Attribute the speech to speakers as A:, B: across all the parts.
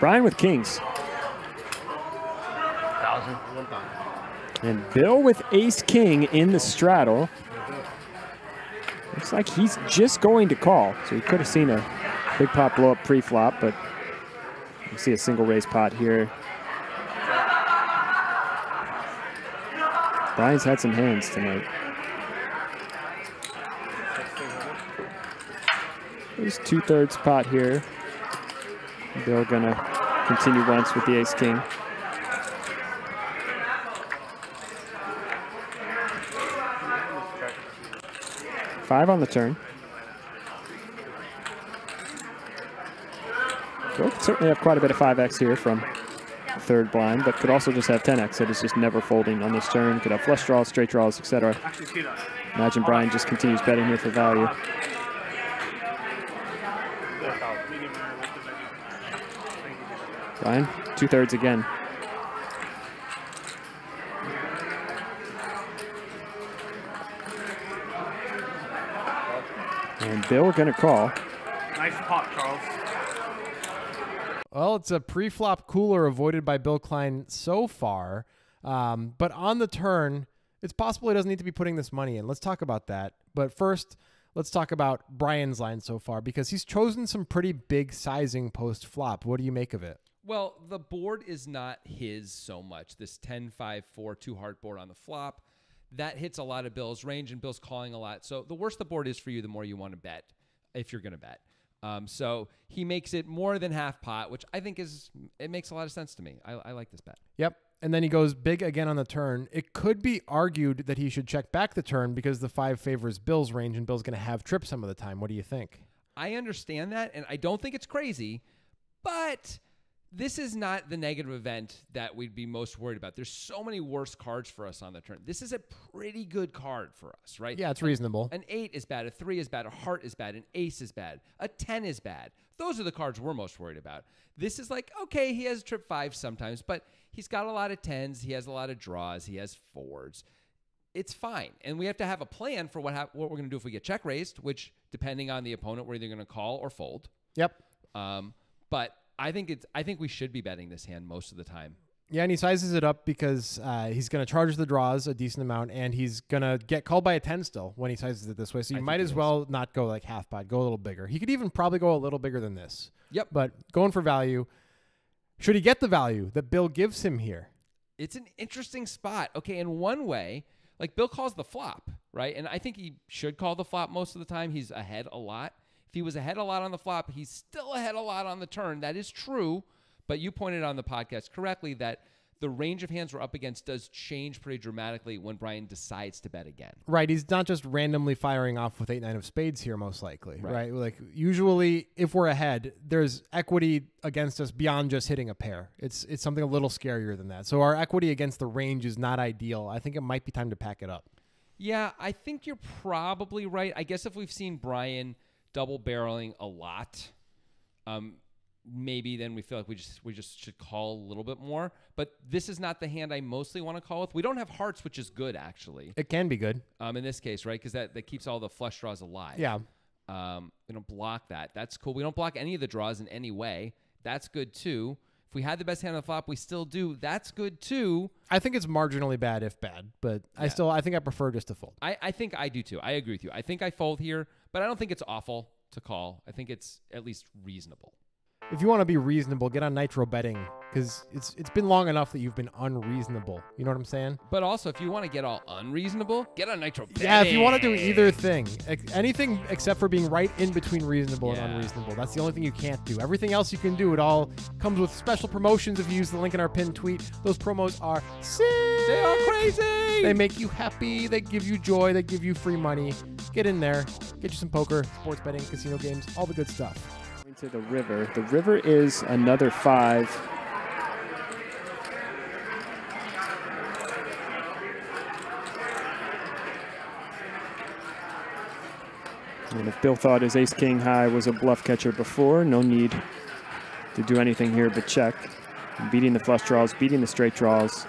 A: Brian with kings.
B: Thousand.
A: And Bill with ace king in the straddle. Looks like he's just going to call. So he could have seen a big pot blow up pre-flop, but you see a single raise pot here. Brian's had some hands tonight. There's two-thirds pot here. Bill gonna continue once with the ace king. Five on the turn. Could certainly have quite a bit of 5x here from third blind, but could also just have 10x that is just never folding on this turn. Could have flush draws, straight draws, etc. Imagine Brian just continues betting here for value. Brian, two thirds again. And Bill gonna call.
C: Nice pot, Charles.
D: Well, it's a pre-flop cooler avoided by Bill Klein so far. Um, but on the turn, it's possible he doesn't need to be putting this money in. Let's talk about that. But first, let's talk about Brian's line so far because he's chosen some pretty big sizing post flop. What do you make of it?
E: Well, the board is not his so much. This 10 5 4 2 heart board on the flop, that hits a lot of Bill's range, and Bill's calling a lot. So the worse the board is for you, the more you want to bet if you're going to bet. Um, so he makes it more than half pot, which I think is, it makes a lot of sense to me. I, I like this bet.
D: Yep. And then he goes big again on the turn. It could be argued that he should check back the turn because the five favors Bill's range and Bill's going to have trips some of the time. What do you think?
E: I understand that, and I don't think it's crazy, but this is not the negative event that we'd be most worried about. There's so many worse cards for us on the turn. This is a pretty good card for us, right?
D: Yeah, it's reasonable.
E: An eight is bad, a three is bad, a heart is bad, an ace is bad, a 10 is bad. Those are the cards we're most worried about. This is like, okay, he has trip five sometimes, but he's got a lot of tens, he has a lot of draws, he has fours. It's fine. And we have to have a plan for what, hap- what we're going to do if we get check raised, which, depending on the opponent, we're either going to call or fold.
D: Yep.
E: Um, but I think it's I think we should be betting this hand most of the time.
D: Yeah, and he sizes it up because uh, he's going to charge the draws a decent amount, and he's going to get called by a 10 still when he sizes it this way. So you
E: I
D: might as well not go like half pot, go a little bigger. He could even probably go a little bigger than this.
E: Yep.
D: But going for value, should he get the value that Bill gives him here?
E: It's an interesting spot. Okay, in one way, like Bill calls the flop, right? And I think he should call the flop most of the time. He's ahead a lot. If he was ahead a lot on the flop, he's still ahead a lot on the turn. That is true. But you pointed on the podcast correctly that the range of hands we're up against does change pretty dramatically when Brian decides to bet again.
D: Right. He's not just randomly firing off with eight nine of spades here, most likely.
E: Right.
D: Right. Like usually, if we're ahead, there's equity against us beyond just hitting a pair. It's it's something a little scarier than that. So our equity against the range is not ideal. I think it might be time to pack it up.
E: Yeah, I think you're probably right. I guess if we've seen Brian double barreling a lot, um, maybe then we feel like we just we just should call a little bit more. But this is not the hand I mostly want to call with. We don't have hearts, which is good actually.
D: It can be good.
E: Um, in this case, right? Because that, that keeps all the flush draws alive.
D: Yeah.
E: Um, we don't block that. That's cool. We don't block any of the draws in any way. That's good too. If we had the best hand on the flop, we still do. That's good too.
D: I think it's marginally bad if bad, but I still I think I prefer just to fold.
E: I, I think I do too. I agree with you. I think I fold here, but I don't think it's awful to call. I think it's at least reasonable.
D: If you want to be reasonable, get on nitro betting because it's it's been long enough that you've been unreasonable. You know what I'm saying?
E: But also, if you want to get all unreasonable, get on Nitro. Betting.
D: Yeah, if you want to do either thing, ex- anything except for being right in between reasonable
E: Yeah.
D: and unreasonable. That's the only thing you can't do. Everything else you can do. It all comes with special promotions if you use the link in our pinned tweet. Those promos are sick.
E: They are crazy.
D: They make you happy. They give you joy. They give you free money. Get in there. Get you some poker, sports betting, casino games, all the good stuff.
A: Into the river. The river is another five. And if Bill thought his ace king high was a bluff catcher before, no need to do anything here but check. Beating the flush draws, beating the straight draws.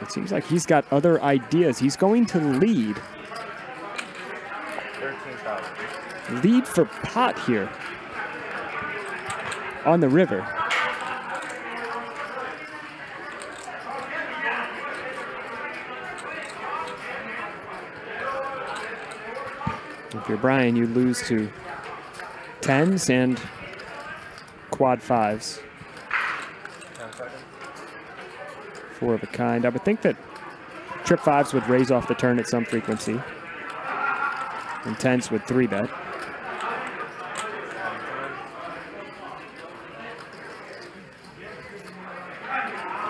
A: It seems like he's got other ideas. He's going to lead. Lead for pot here on the river. If you're Brian, you lose to tens and quad fives. Four of a kind. I would think that trip fives would raise off the turn at some frequency. And tens would three bet.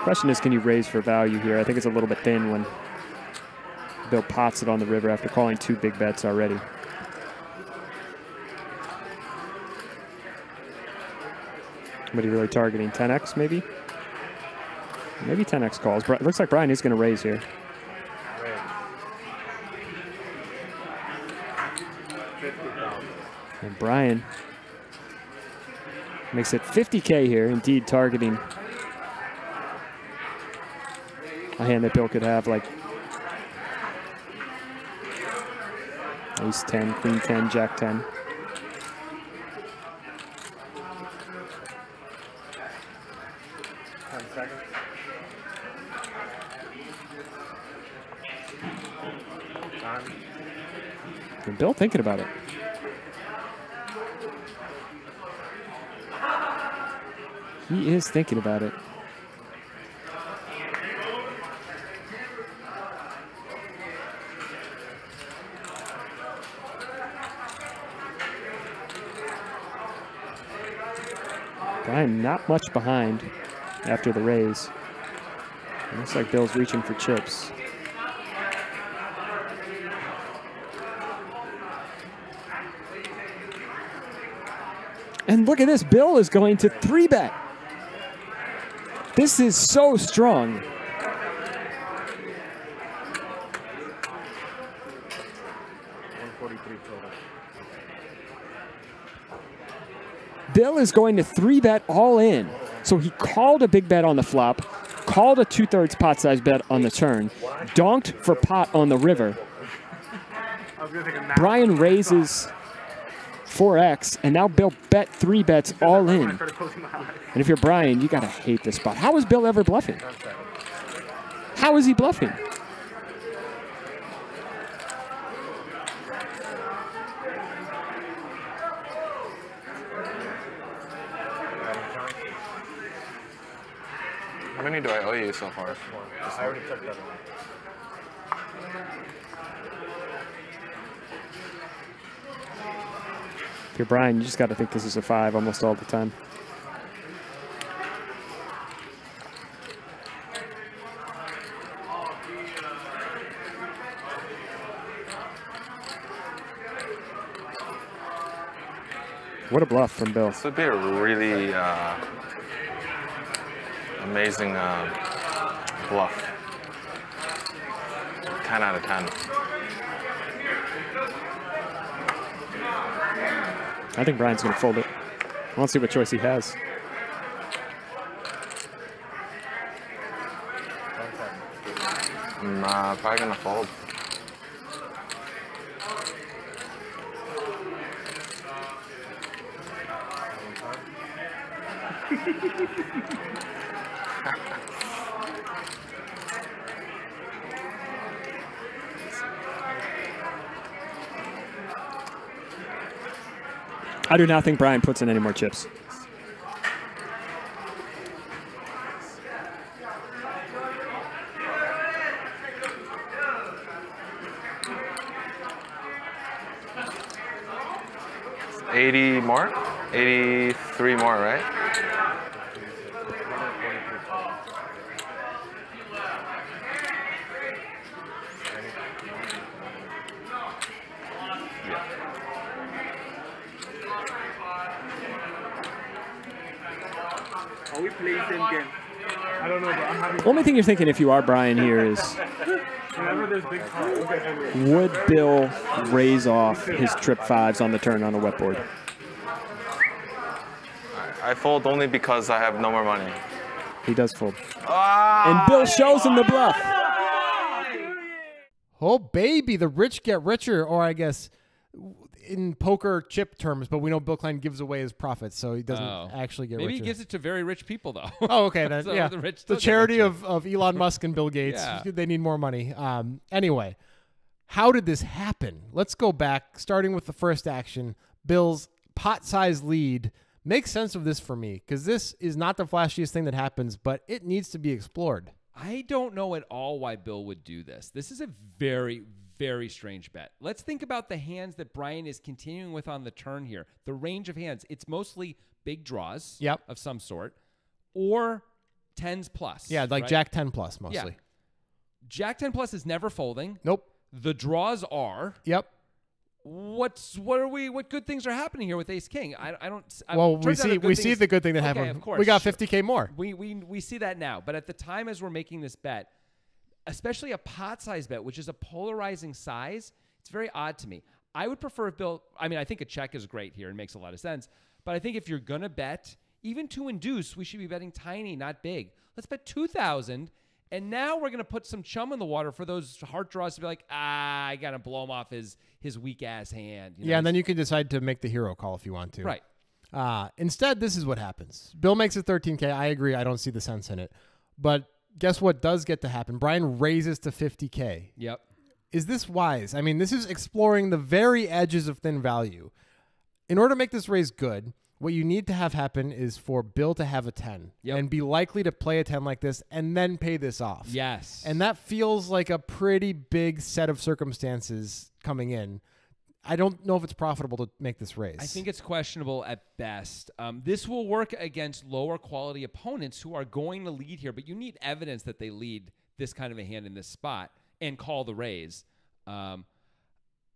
A: Question is, can you raise for value here? I think it's a little bit thin when Bill pots it on the river after calling two big bets already. You really targeting? 10x maybe? Maybe 10x calls. Bri- looks like Brian is going to raise here. And Brian makes it 50k here, indeed targeting a hand that Bill could have like ace 10, queen 10, jack 10.
C: Ten seconds. Time.
A: And Bill thinking about it. He is thinking about it. Brian not much behind after the raise. It looks like Bill's reaching for chips. And look at this. Bill is going to three bet. This is so strong. Bill is going to three bet all in. So he called a big bet on the flop, called a two thirds pot size bet on the turn, donked for pot on the river. Brian raises 4x, and now Bill bet three bets all in. And if you're Brian, you gotta hate this spot. How is Bill ever bluffing? How is he bluffing?
B: Many do I owe you so far?
C: I already took that one.
A: If you're Brian, you just gotta think this is a five almost all the time. What a bluff from Bill.
B: This would be a really uh, amazing uh, bluff. 10 out of 10.
A: I think Brian's going to fold it. I want to see what choice he has.
B: I'm uh, probably gonna fold.
A: I do not think Brian puts in any more chips.
B: Eighty more? Eighty-three more, right?
C: Are we playing same game? I don't know, but I'm having.
A: Only thing you're thinking if you are Brian here is
C: Whenever there's big cards, okay.
A: would Bill raise off his trip fives on the turn on a wet board?
B: I fold only because I have no more money.
A: He does fold. Ah, and Bill shows him the bluff.
D: Oh baby, the rich get richer, or I guess in poker chip terms, but we know Bill Klein gives away his profits, so he doesn't
E: Oh.
D: actually get
E: Maybe
D: richer.
E: he gives it to very rich people though.
D: Oh, okay. Then,
E: So
D: yeah.
E: the rich
D: the charity of, of Elon Musk and Bill Gates.
E: Yeah.
D: They need more money. Um, anyway, how did this happen? Let's go back, starting with the first action. Bill's pot size lead. Make sense of this for me because this is not the flashiest thing that happens, but it needs to be explored.
E: I don't know at all why Bill would do this. This is a very, very strange bet. Let's think about the hands that Brian is continuing with on the turn here. The range of hands, it's mostly big draws
D: Yep.
E: of some sort or tens plus.
D: Yeah, like
E: right?
D: Jack 10 plus mostly. Yeah.
E: Jack 10 plus is never folding.
D: Nope.
E: The draws are.
D: Yep.
E: What's what are we? What good things are happening here with Ace King? I, I don't. I,
D: Well, we
E: turns out a
D: see we see
E: is-
D: the good thing that
E: okay,
D: happened.
E: Of course,
D: we got 50k more.
E: We, we we see that now, but at the time as we're making this bet, especially a pot size bet, which is a polarizing size, it's very odd to me. I would prefer if Bill. I mean, I think a check is great here and makes a lot of sense. But I think if you're gonna bet, even to induce, we should be betting tiny, not big. Let's bet two thousand. And now we're gonna put some chum in the water for those heart draws to be like, ah, I gotta blow him off his his weak ass hand. You know,
D: Yeah, and then you can decide to make the hero call if you want to.
E: right.
D: Uh, instead, this is what happens. Bill makes it 13K. I agree. I don't see the sense in it. But guess what does get to happen? Brian raises to 50K.
E: Yep.
D: Is this wise? I mean, this is exploring the very edges of thin value. In order to make this raise good, what you need to have happen is for Bill to have a 10
E: Yep.
D: and be likely to play a 10 like this and then pay this off.
E: Yes.
D: And that feels like a pretty big set of circumstances coming in. I don't know if it's profitable to make this raise.
E: I think it's questionable at best. Um, this will work against lower quality opponents who are going to lead here, but you need evidence that they lead this kind of a hand in this spot and call the raise. Um,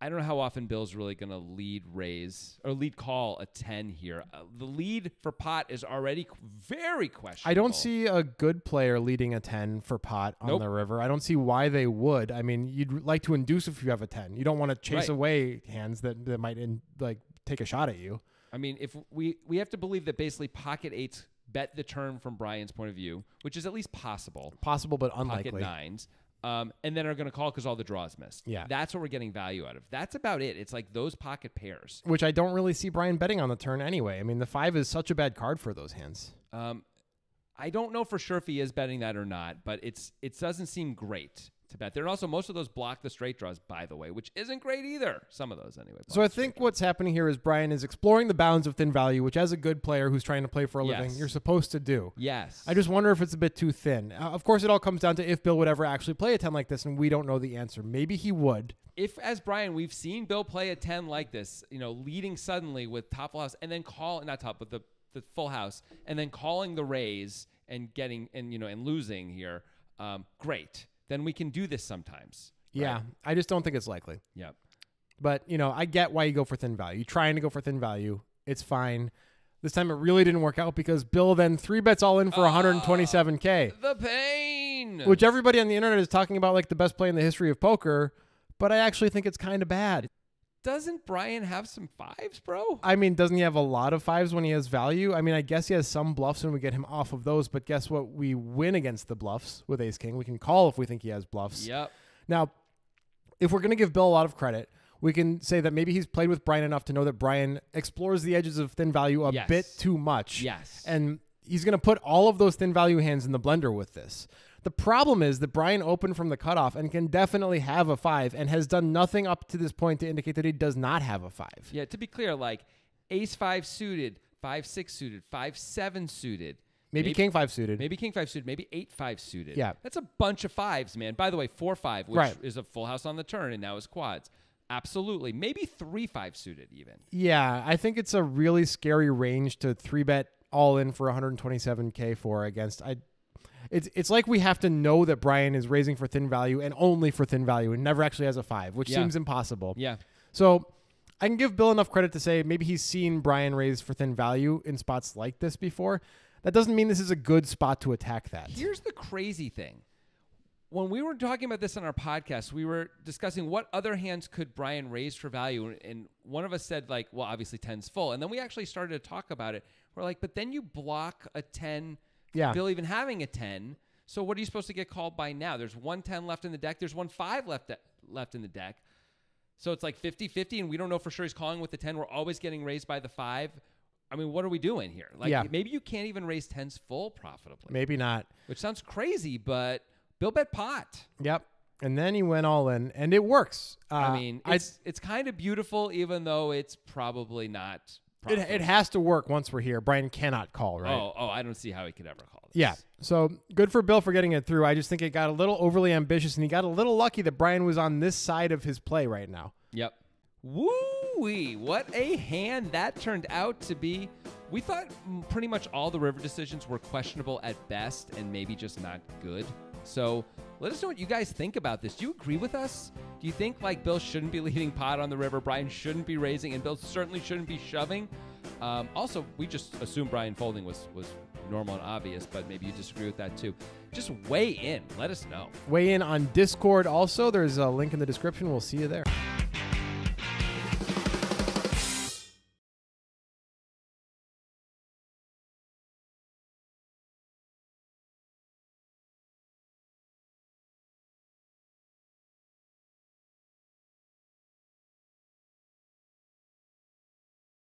E: I don't know how often Bill's really going to lead raise or lead call a 10 here. Uh, the lead for pot is already very questionable.
D: I don't see a good player leading a 10 for pot on
E: Nope.
D: the river. I don't see why they would. I mean, you'd like to induce if you have a 10. You don't want to chase
E: Right.
D: away hands that, that might in, like take a shot at you.
E: I mean, if we we have to believe that basically pocket eights bet the turn from Brian's point of view, which is at least possible.
D: Possible but unlikely.
E: pocket nines, um, and then are going to call because all the draws missed.
D: Yeah.
E: that's what we're getting value out of. That's about it. It's like those pocket pairs.
D: Which I don't really see Brian betting on the turn anyway. I mean, the 5 is such a bad card for those hands.
E: Um, I don't know for sure if he is betting that or not, but it's it doesn't seem great to bet there. And also, most of those block the straight draws, by the way, which isn't great either. Some of those anyway.
D: So I think what's happening here is Brian is exploring the bounds of thin value, which as a good player who's trying to play for a living,
E: Yes.
D: you're supposed to do.
E: Yes.
D: I just wonder if it's a bit too thin. Uh, of course, it all comes down to if Bill would ever actually play a 10 like this, and we don't know the answer. Maybe he would.
E: if as Brian, we've seen Bill play a 10 like this, you know, leading suddenly with top full house and then call not top, but the, the full house and then calling the raise and getting and you know and losing here. Um, great. Then we can do this sometimes.
D: Yeah, I just don't think it's likely.
E: Yep.
D: But, you know, I get why you go for thin value. You're trying to go for thin value. It's fine. This time it really didn't work out because Bill then three bets all in for ah, 127K,
E: The pain.
D: which everybody on the internet is talking about like the best play in the history of poker. But I actually think it's kind of bad.
E: Doesn't Brian have some fives, bro?
D: I mean, doesn't he have a lot of fives when he has value? I mean, I guess he has some bluffs when we get him off of those, but guess what? We win against the bluffs with Ace King. We can call if we think he has bluffs.
E: Yep.
D: Now, if we're going to give Bill a lot of credit, we can say that maybe he's played with Brian enough to know that Brian explores the edges of thin value a
E: Yes.
D: bit too much.
E: Yes.
D: And he's going to put all of those thin value hands in the blender with this. The problem is that Brian opened from the cutoff and can definitely have a five and has done nothing up to this point to indicate that he does not have a five.
E: Yeah, to be clear, like ace five suited, five six suited, five seven suited.
D: Maybe, king five suited.
E: Maybe king five suited, maybe eight five suited.
D: Yeah.
E: That's a bunch of fives, man. By the way, four five, which
D: Right.
E: is a full house on the turn and now is quads. Absolutely. Maybe three five suited even.
D: Yeah, I think it's a really scary range to three bet all in for 127k for against. I, it's it's like we have to know that Brian is raising for thin value and only for thin value and never actually has a five, which
E: Yeah.
D: seems impossible.
E: Yeah.
D: So I can give Bill enough credit to say maybe he's seen Brian raise for thin value in spots like this before. That doesn't mean this is a good spot to attack that.
E: Here's the crazy thing. When we were talking about this on our podcast, we were discussing what other hands could Brian raise for value. And one of us said, like, well, obviously 10's full. And then we actually started to talk about it. We're like, but then you block a 10,
D: Yeah.
E: Bill even having a 10. So what are you supposed to get called by now? There's one 10 left in the deck. There's one 5 left, left in the deck. So it's like 50 50, and we don't know for sure he's calling with the 10. We're always getting raised by the 5. I mean, what are we doing here? Like,
D: Yeah.
E: maybe you can't even raise 10s full profitably
D: Maybe not.
E: which sounds crazy, but Bill bet pot.
D: Yep. and then he went all in, and it works. Uh,
E: I mean, it's it's kind of beautiful, even though it's probably not.
D: It, it has to work once we're here. Brian cannot call, right?
E: Oh, oh, I don't see how he could ever call this.
D: Yeah. So good for Bill for getting it through. I just think it got a little overly ambitious, and he got a little lucky that Brian was on this side of his play right now.
E: Yep. Woo wee! What a hand that turned out to be. We thought pretty much all the river decisions were questionable at best and maybe just not good. So let us know what you guys think about this. Do you agree with us? Do you think like Bill shouldn't be leading pot on the river, Brian shouldn't be raising, and Bill certainly shouldn't be shoving? Um, also, we just assumed Brian folding was was normal and obvious, but maybe you disagree with that too. Just weigh in. Let us know.
D: Weigh in on Discord also. There's a link in the description. We'll see you there.